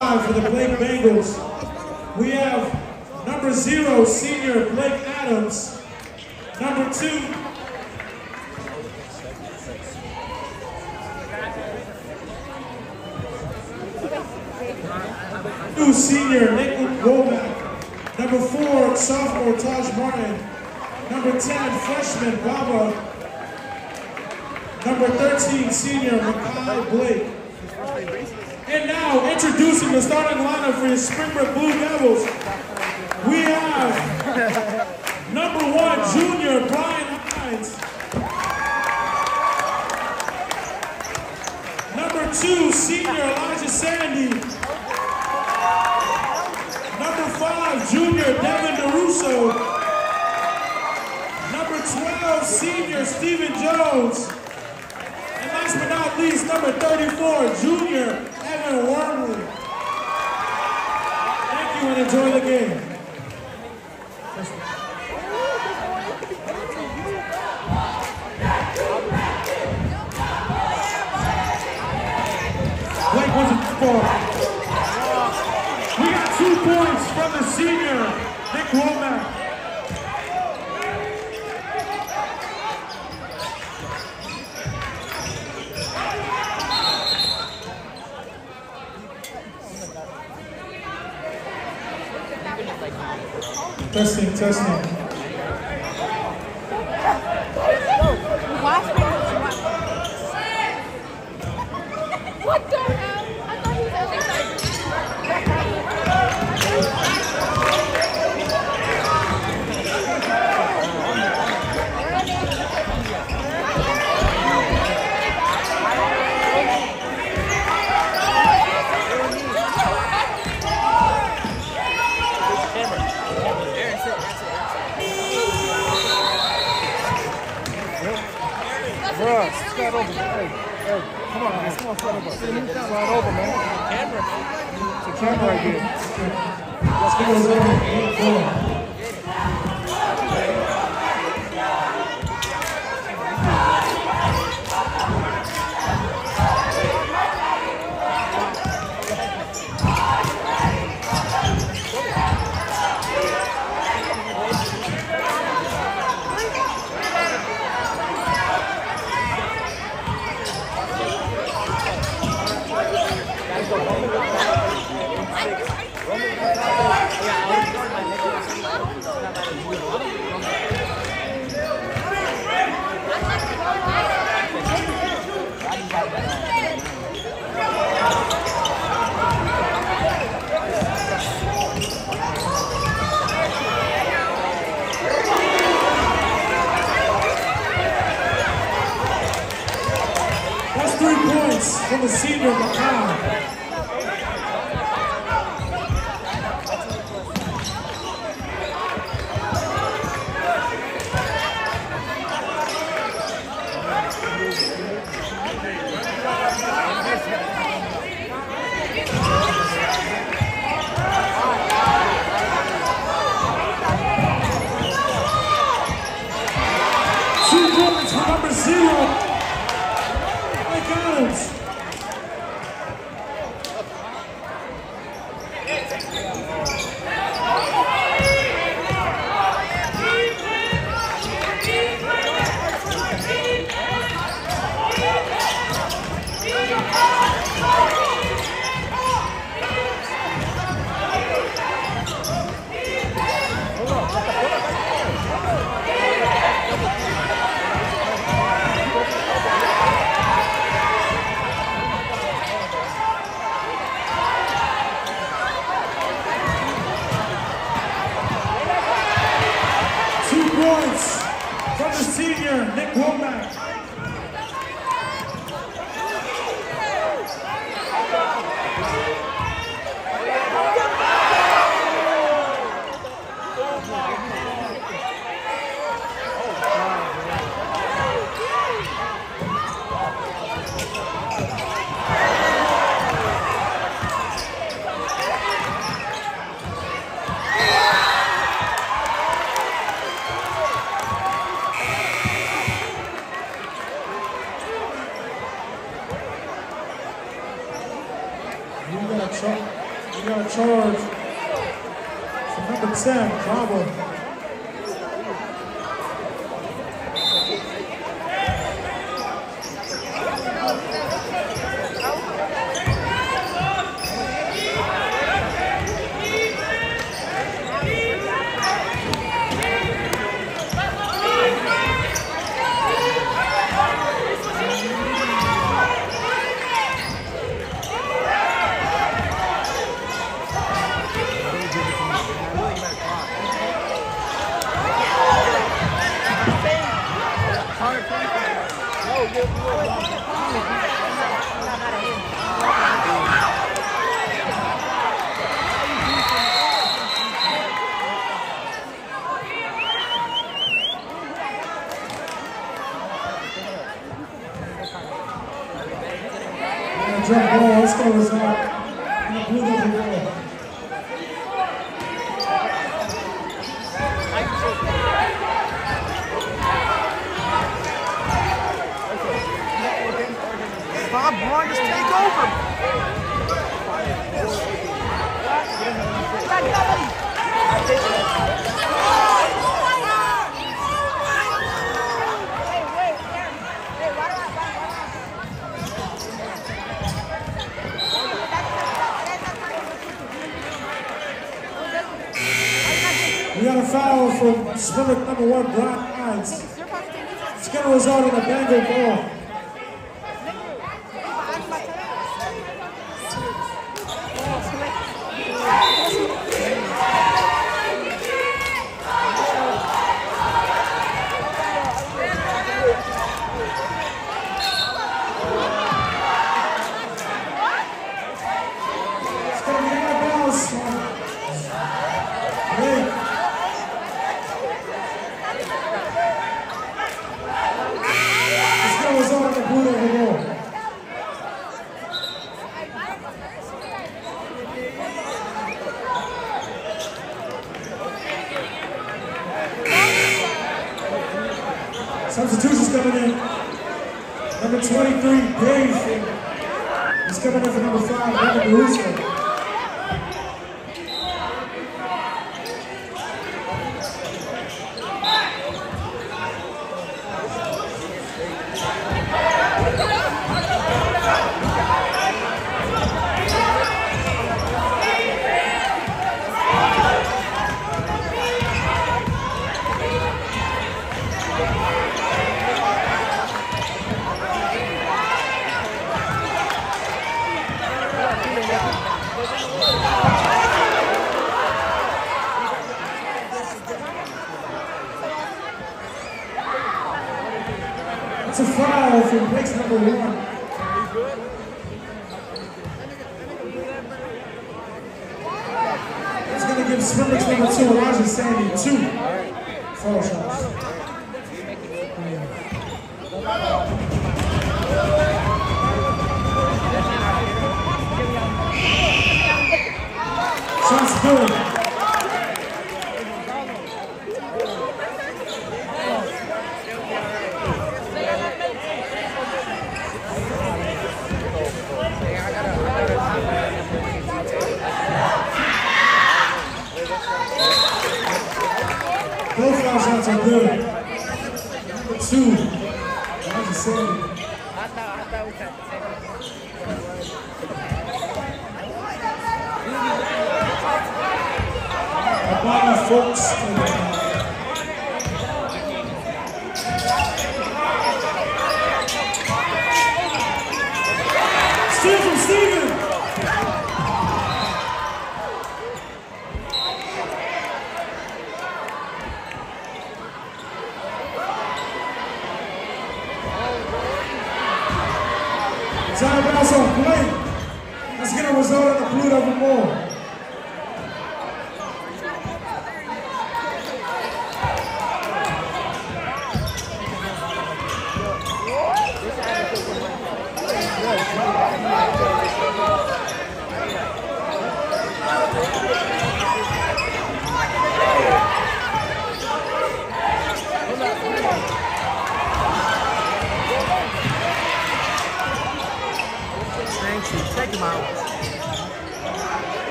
For the Blake Bengals. We have number zero, senior Blake Adams. Number two, senior Nick Womack. Number four, sophomore Taj Martin. Number 10, freshman Baba. Number 13, senior Makai Blake. And now, introducing the starting lineup for the Springbrook Blue Devils, we have number one, junior Bryan Hinds. Number two, senior Elijah Sandy. Number five, junior Devin DeRusso. Number 12, senior Stephen Jones. And last but not least, number 34, junior Evan Wormley. Thank you and enjoy the game. Blake wasn't for. We got two points from the senior, Nick Womack. Тесленько, тесненько. Slide over. Hey, hey, come on, man. Come on, slide over. Slide over, man. Camera. It's a camera right here. Let's go, let's go. Eight, four. That's three points from the senior McCown. Two points for number zero, Take over. We got a foul from Spinner number one, Brock Hinds. It's going to result in a Bengal ball. for. That's going to give Skrillex number two and Sandy two fall shots. Shots good. folks.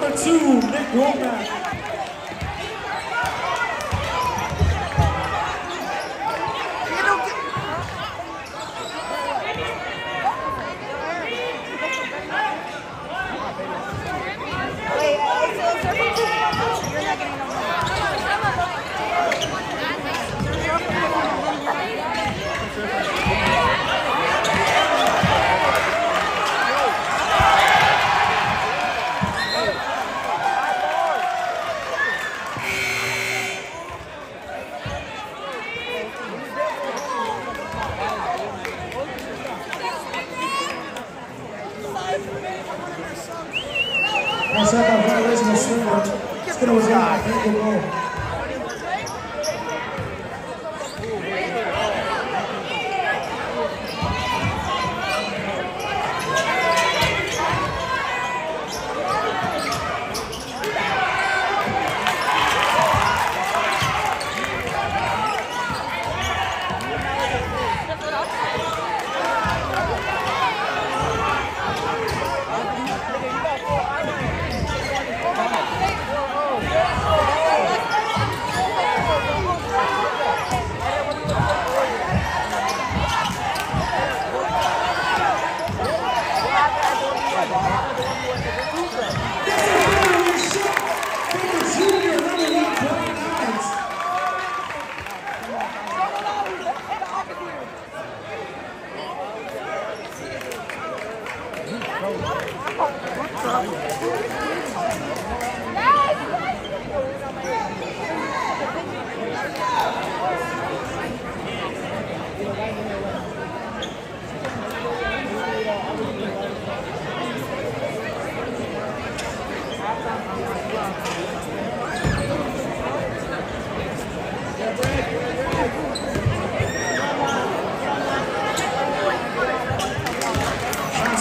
number two, Nick Womack.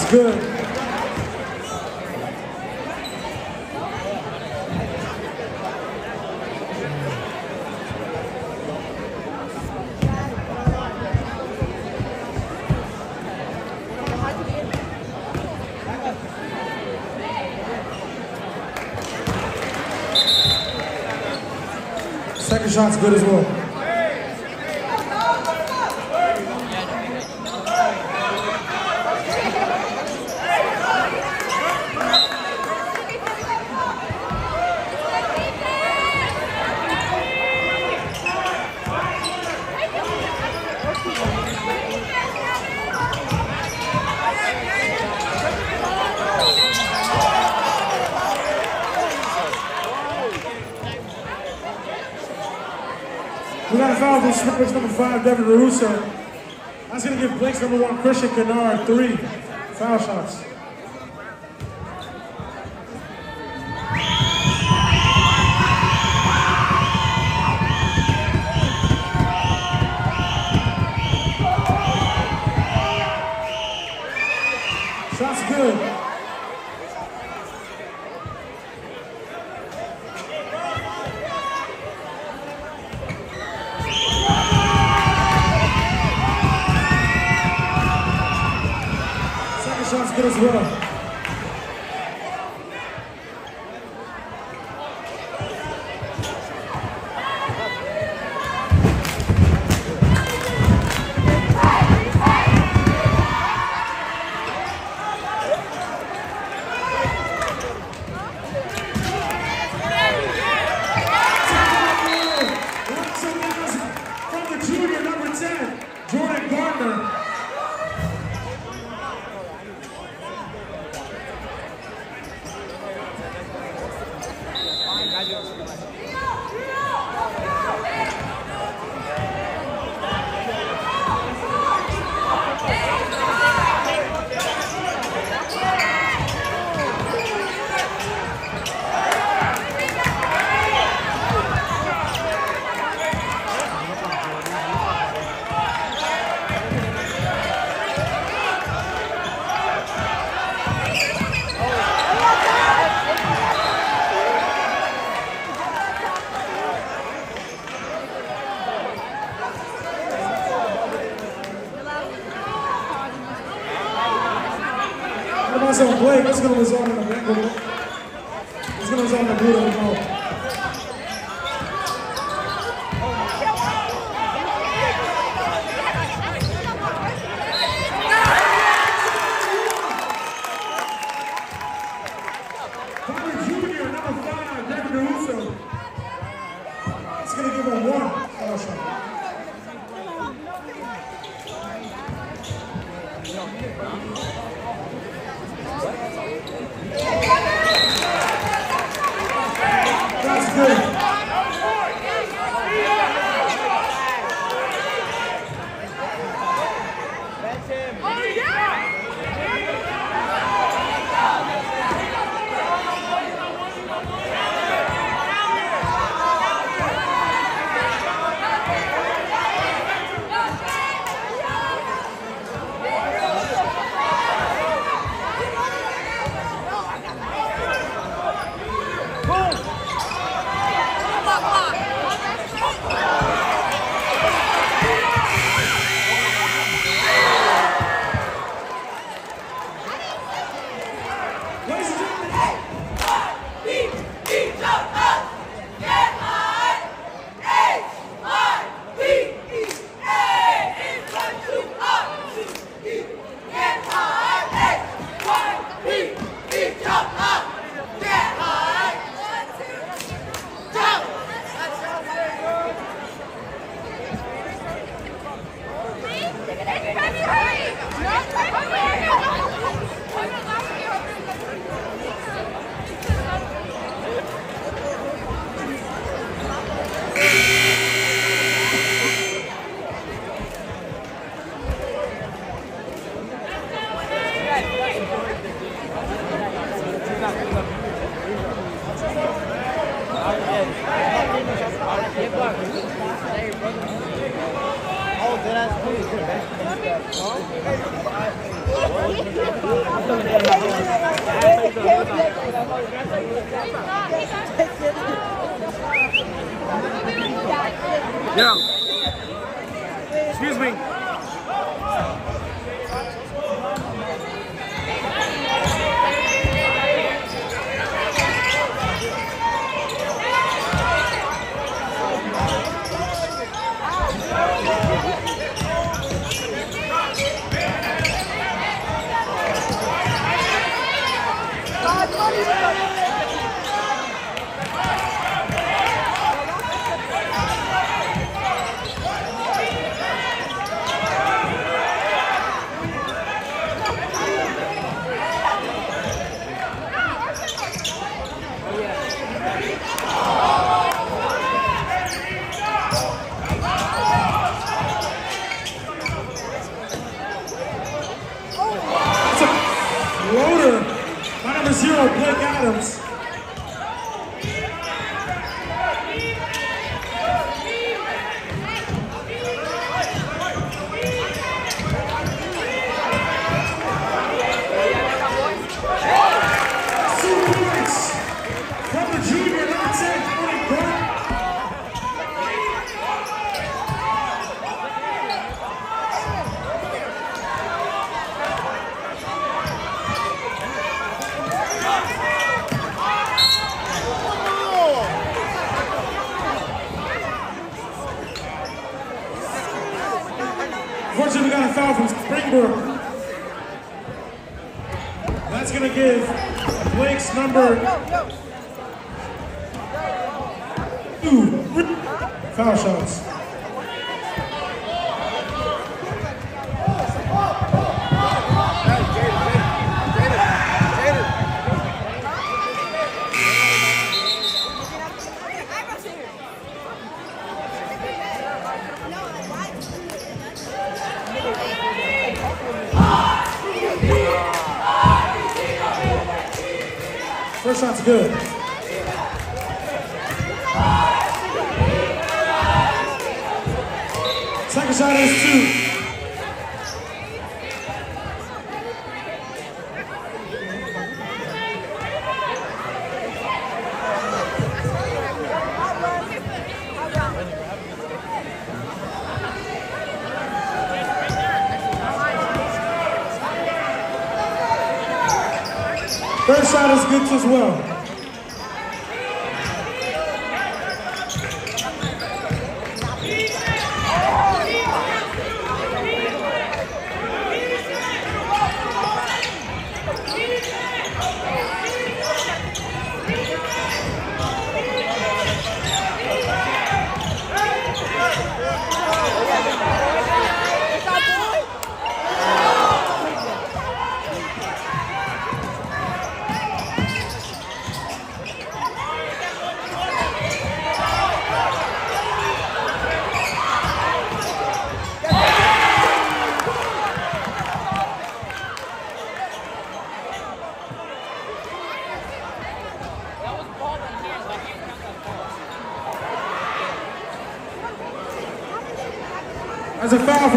good. Second shot's good as well. Christian Canard, three foul shots. Zero Blake Adams. number two. Foul shots. sounds good. as well.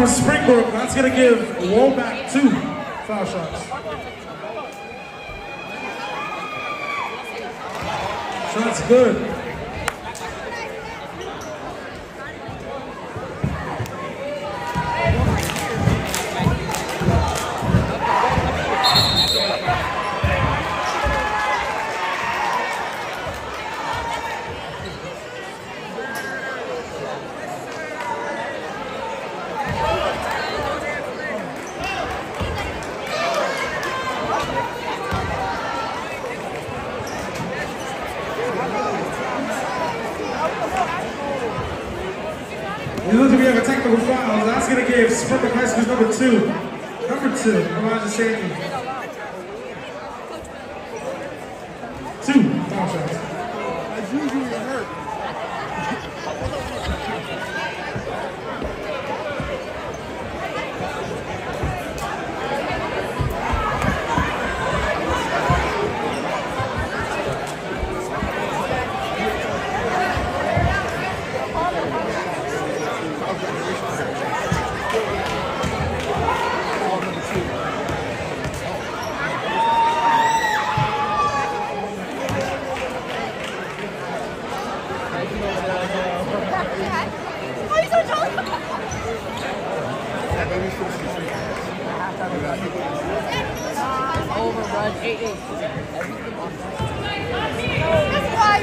from Springbrook. That's going to give Womack two foul shots. That's good. Overrun 8 8. That's why.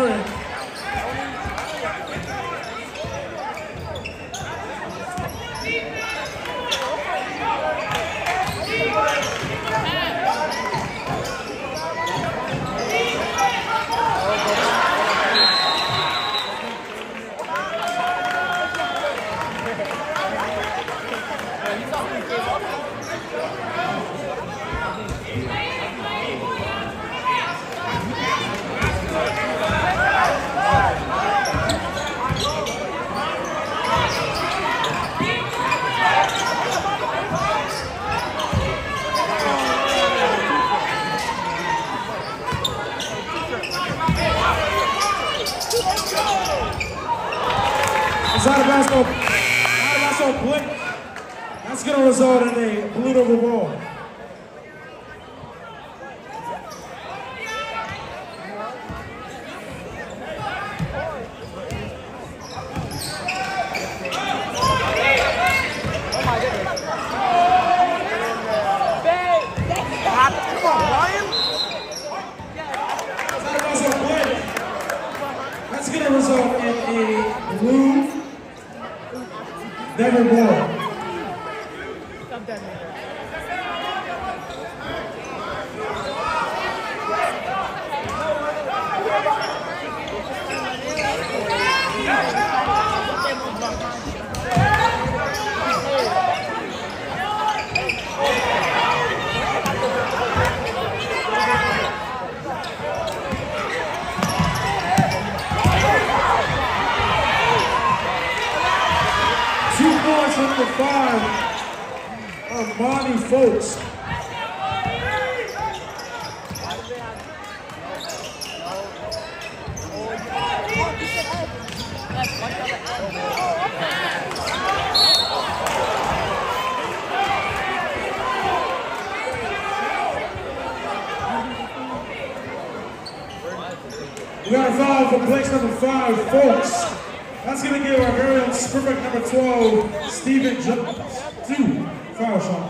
뭘. Barbasco, Barbasco Quick. That's going to result in a blue double ball. for place number five, folks. That's going to give our very own Springbrook number 12, Stephen Jones, two foul shots.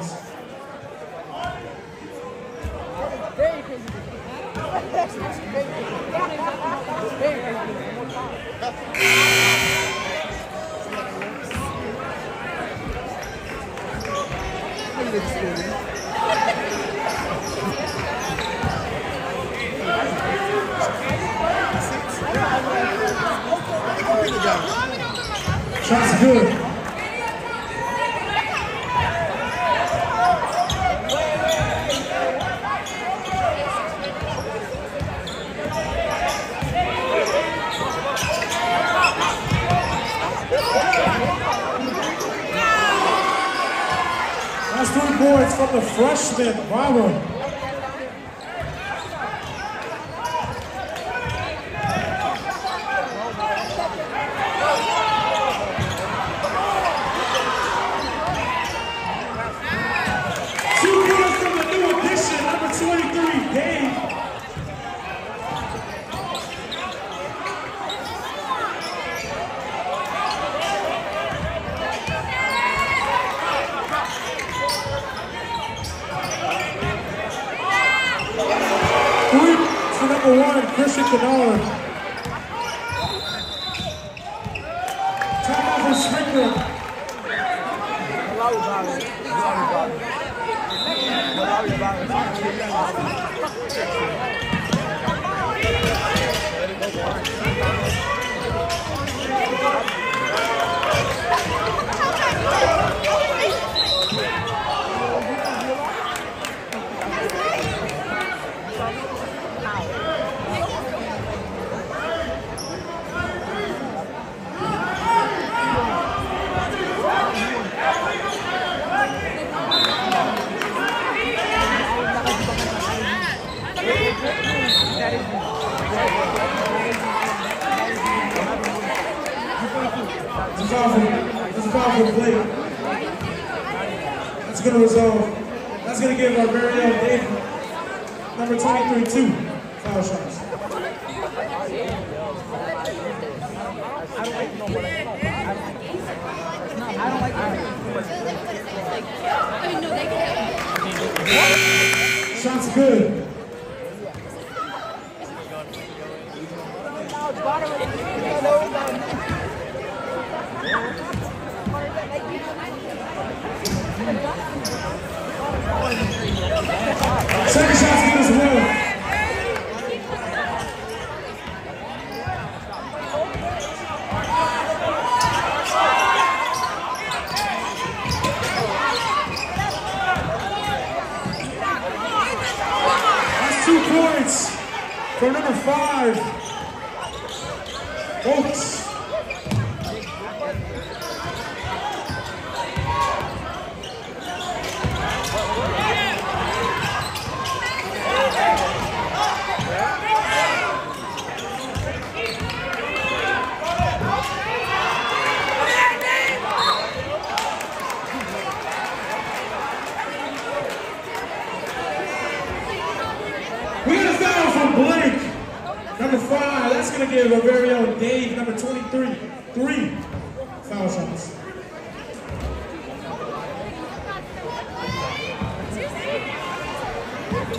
Thank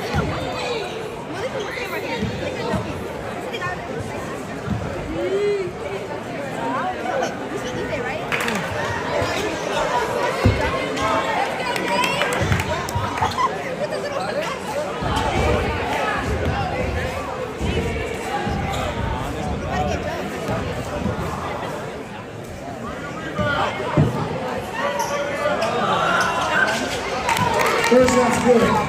you. Good.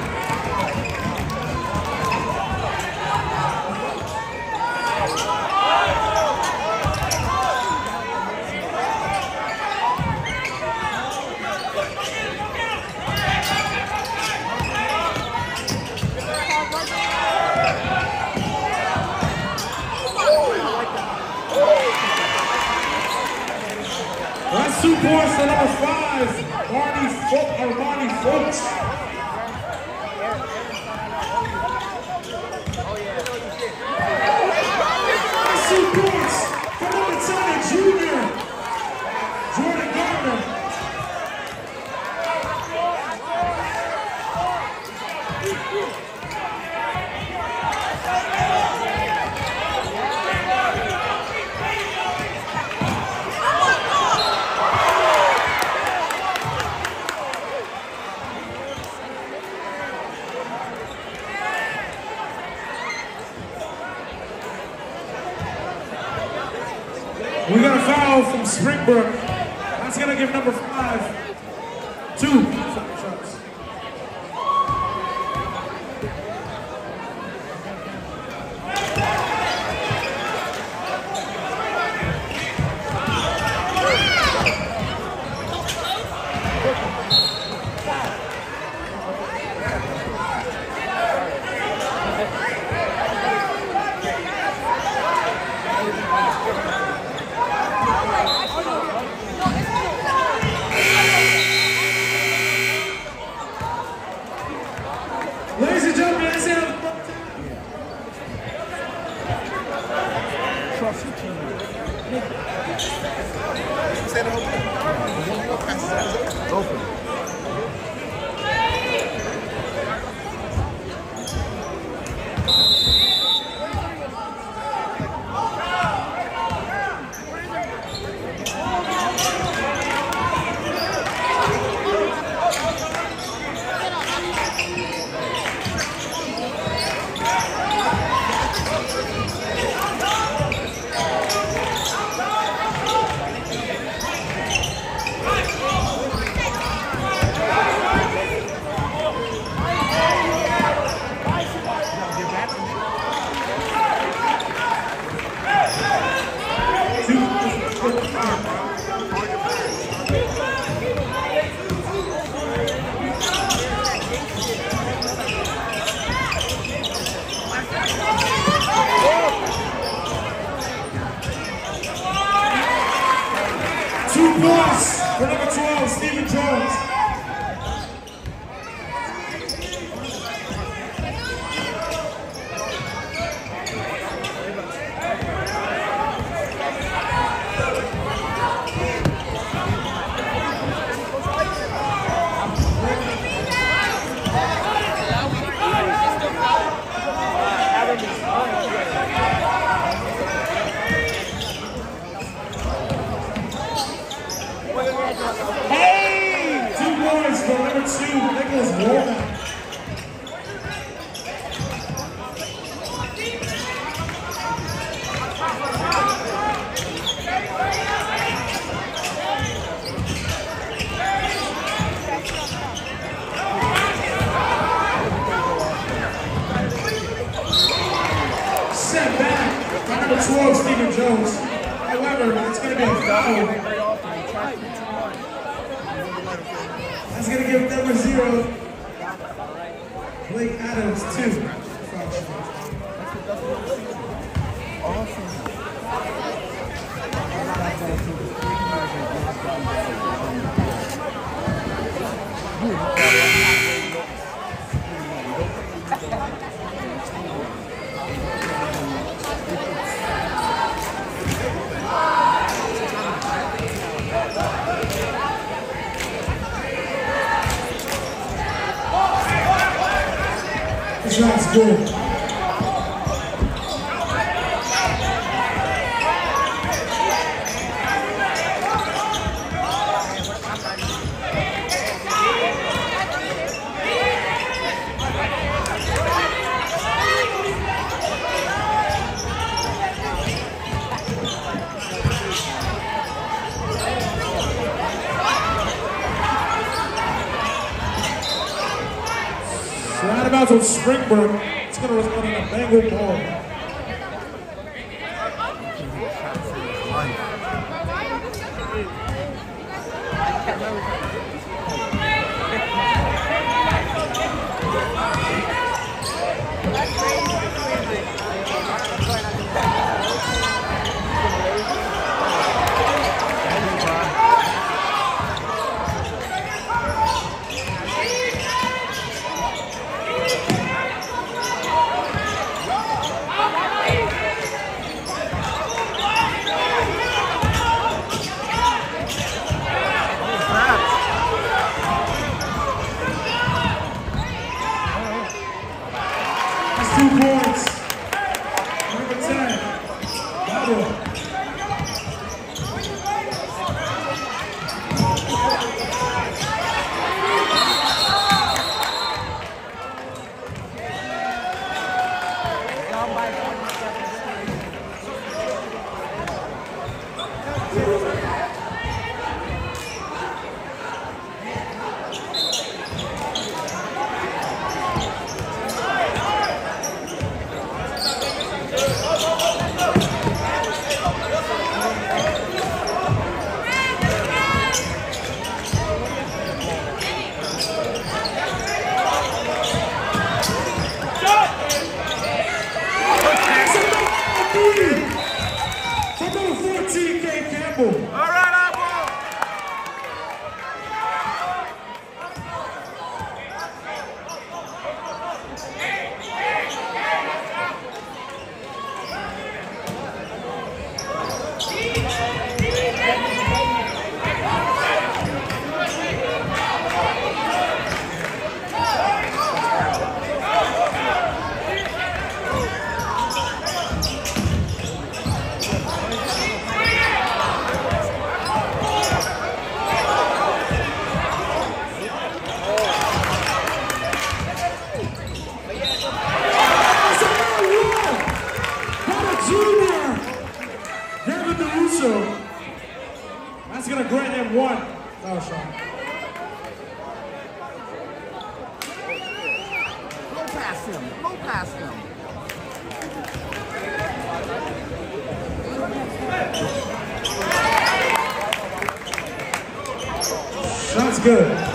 Good.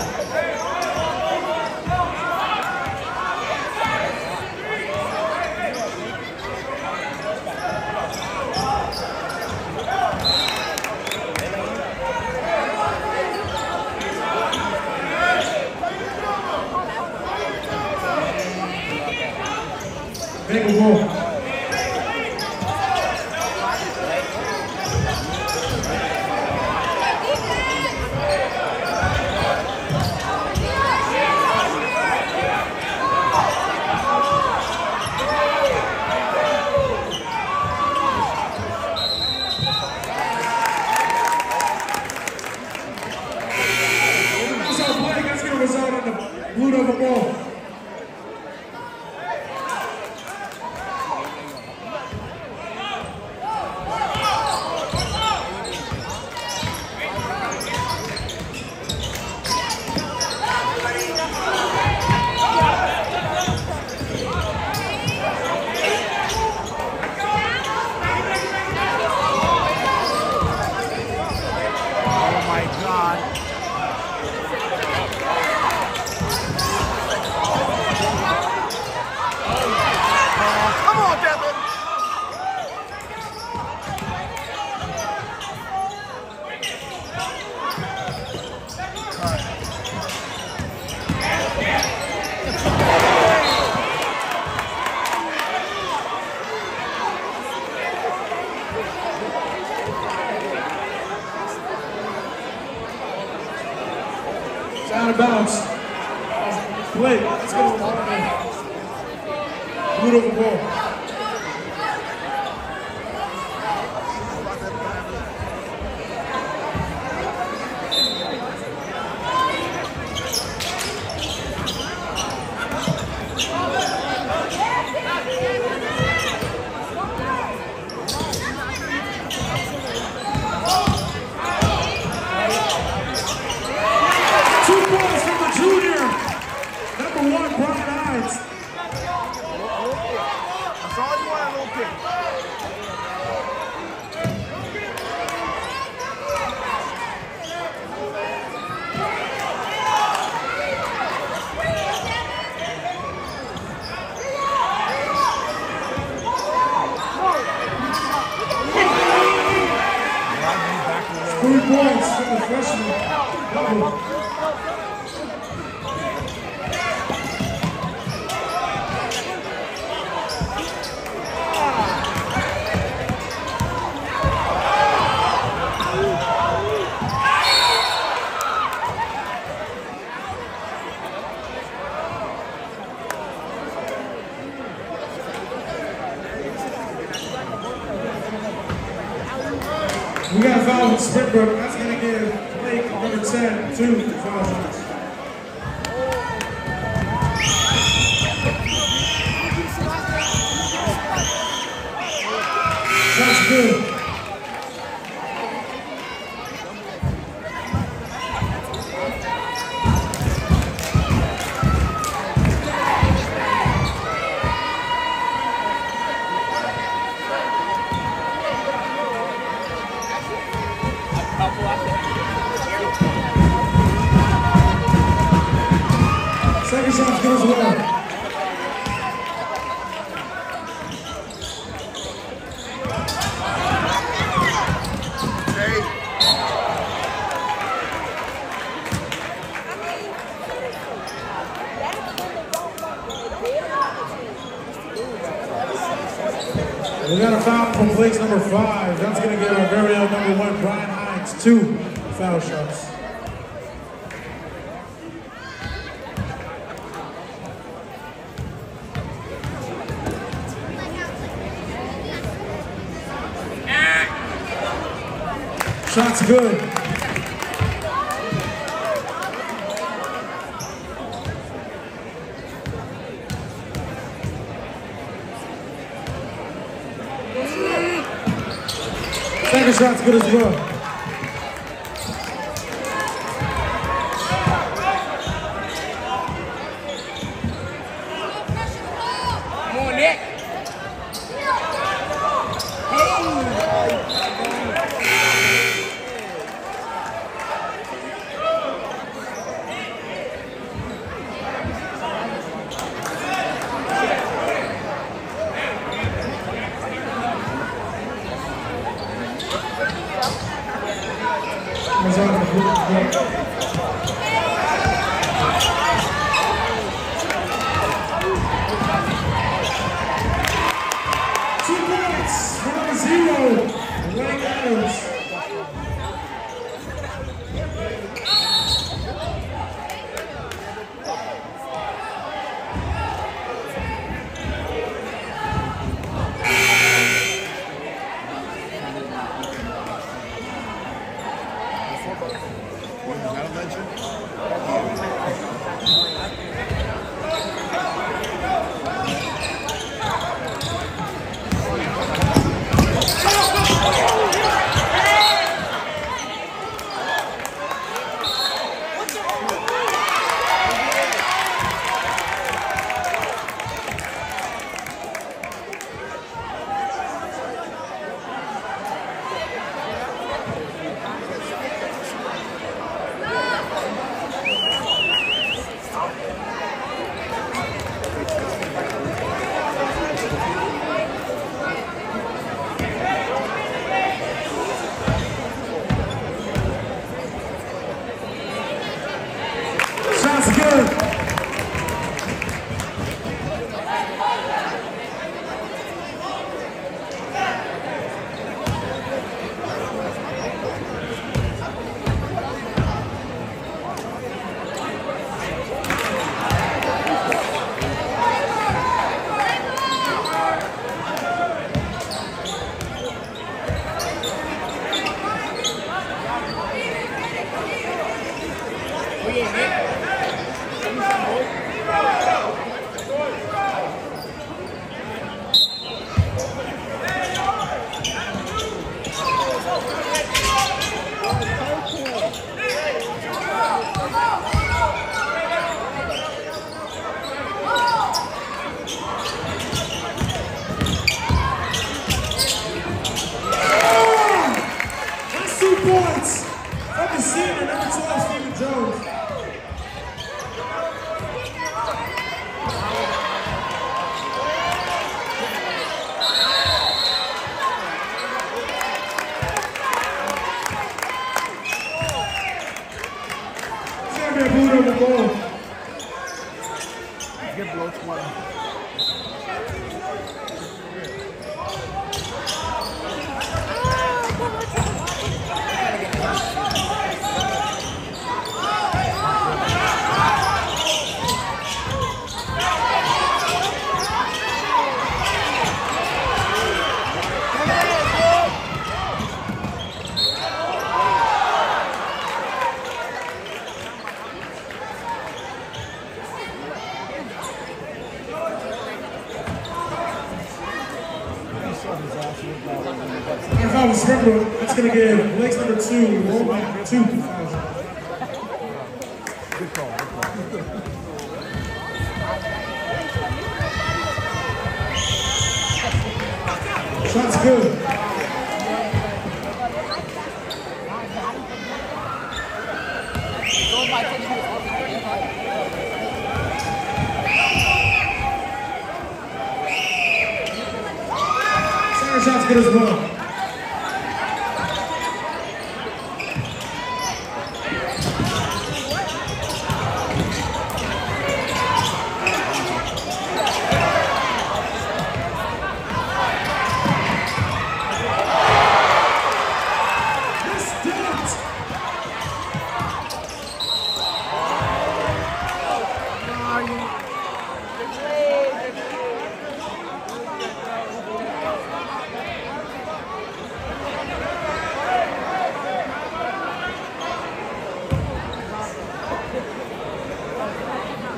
We got a foul from Blake's number five. That's going to give our very own number one, Bryan Hinds, two foul shots. Shot's good. Second shot's good as well. Two fouls. Good call. Good call. Shot's good. Second shot's good as well. Missed it!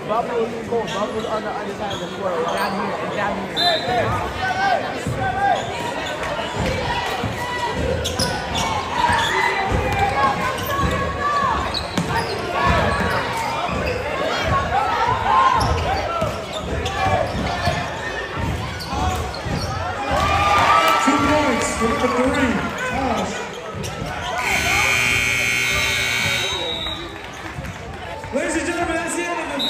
Bubble, go. Bubble on the other side of the court. Down here, down here. Two points for number three, Tosh. Ladies and gentlemen, that's the end of the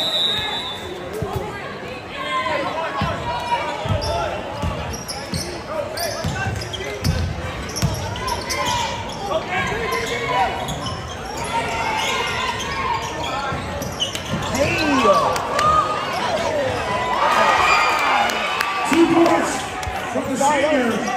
Two points from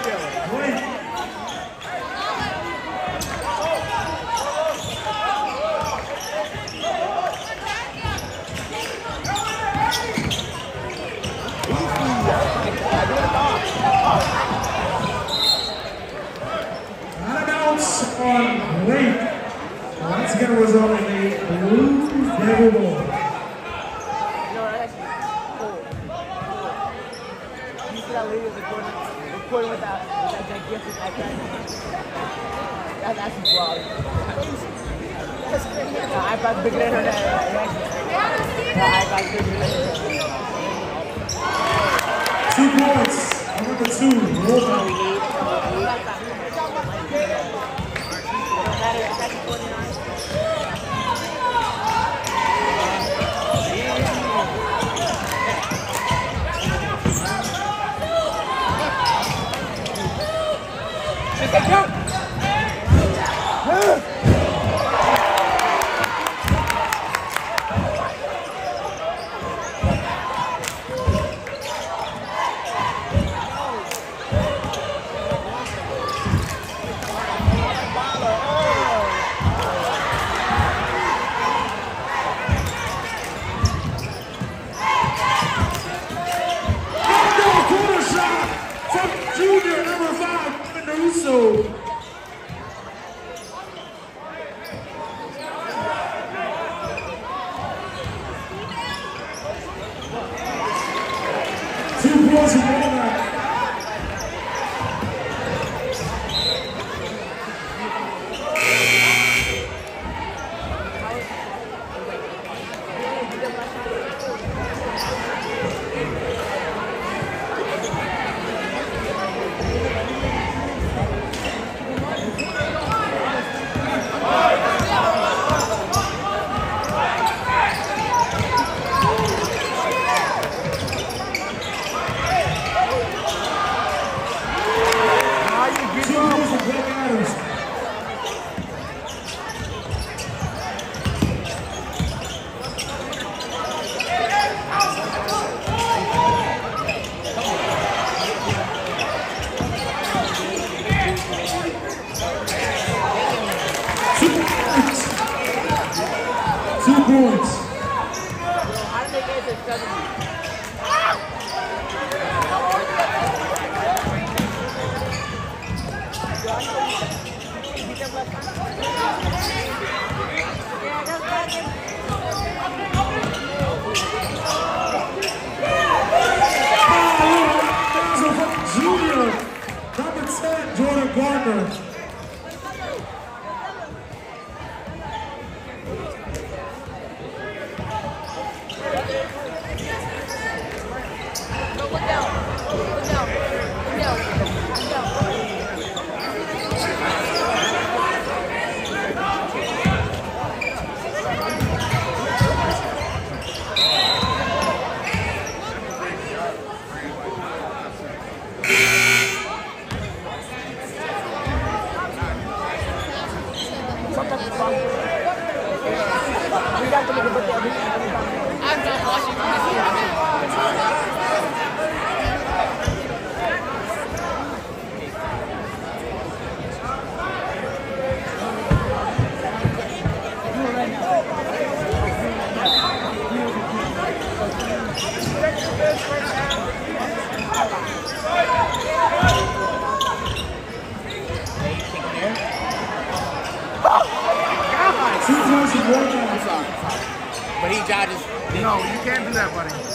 You can't do that, buddy.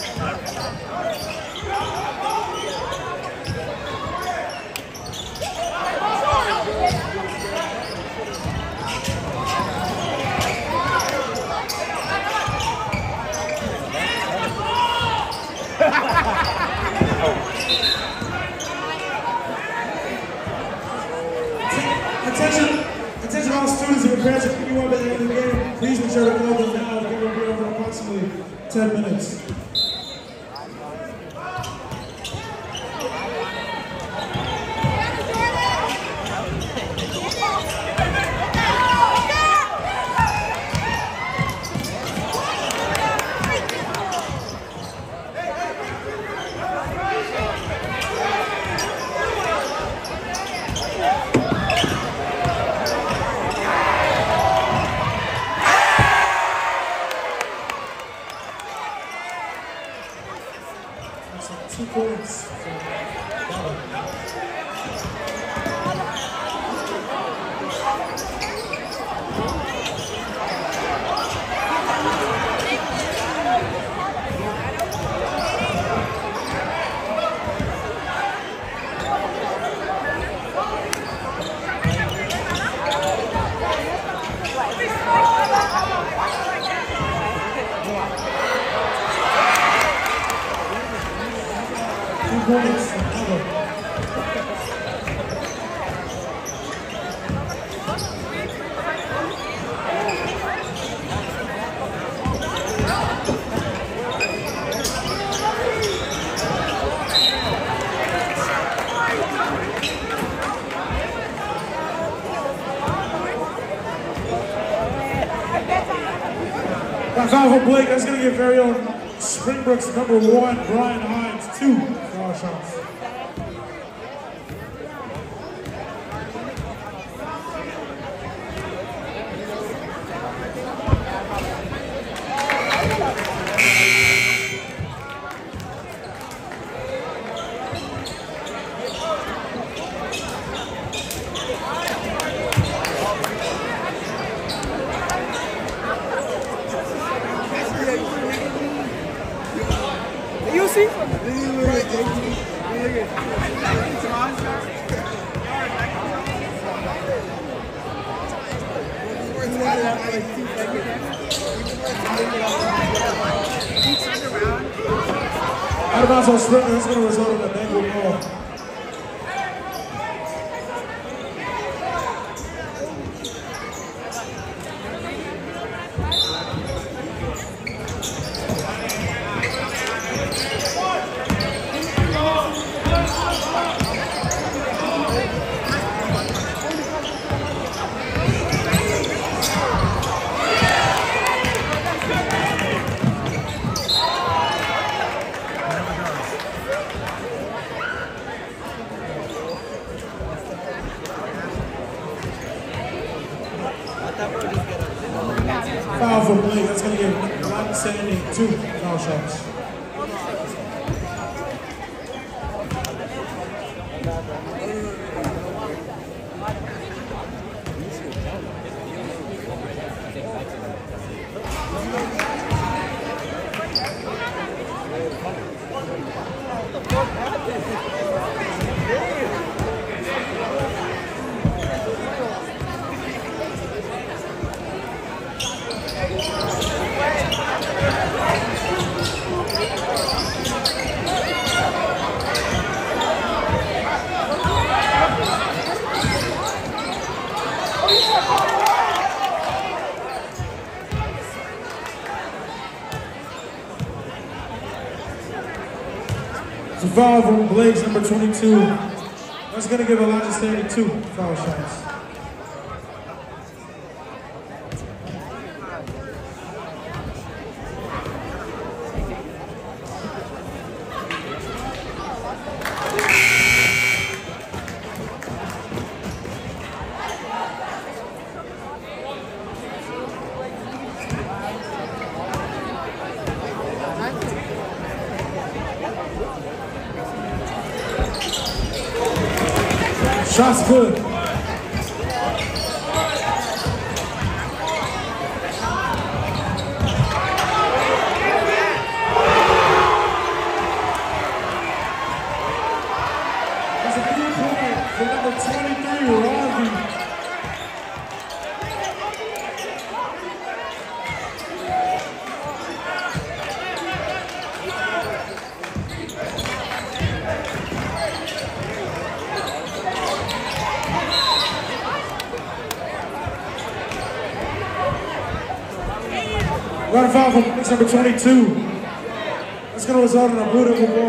Calvin Blake, that's going to get very old. Springbrook's number one, Bryan Hinds, two. 32. That's going to give Elijah Stanley two foul shots. Number 22. That's going to result in a beautiful ball.